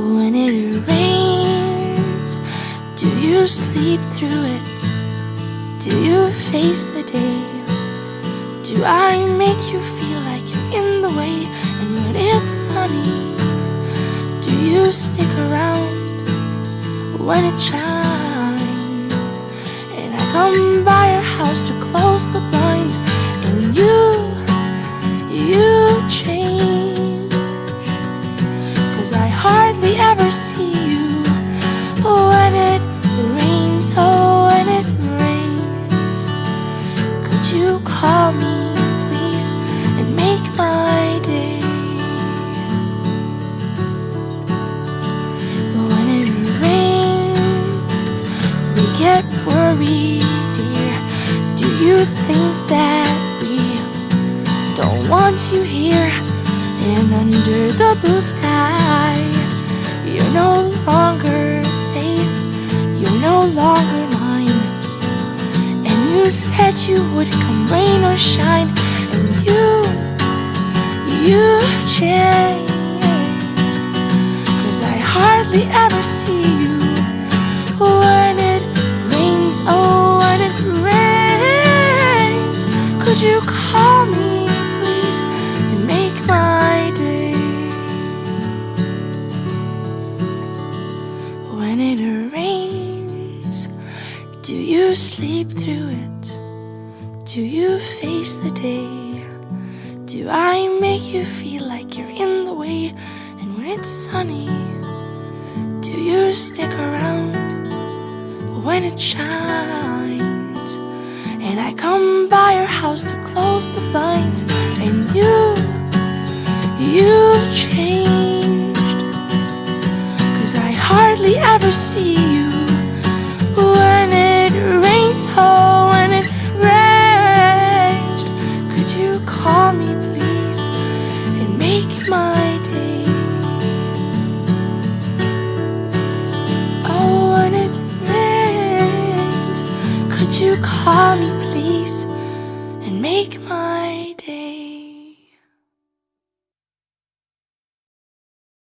When it rains, do you sleep through it? Do you face the day? Do I make you feel like you're in the way? And when it's sunny, do you stick around when it shines? And I come by your house to close the blinds, hardly ever see you oh, when it rains, oh, when it rains. Could you call me, please, and make my day? When it rains, we get worried, dear. Do you think that we don't want you here? And under the blue sky, you're no longer safe, you're no longer mine. And you said you would come rain or shine, and you, you've changed. Cause I hardly ever see you when it rains, oh, when it rains. Could you call do you sleep through it? Do you face the day? Do I make you feel like you're in the way? And when it's sunny, do you stick around when it shines? And I come by your house to close the blinds, and you, you've changed. Cause I hardly ever see you you call me, please, and make my day? Oh, when it rains, could you call me, please, and make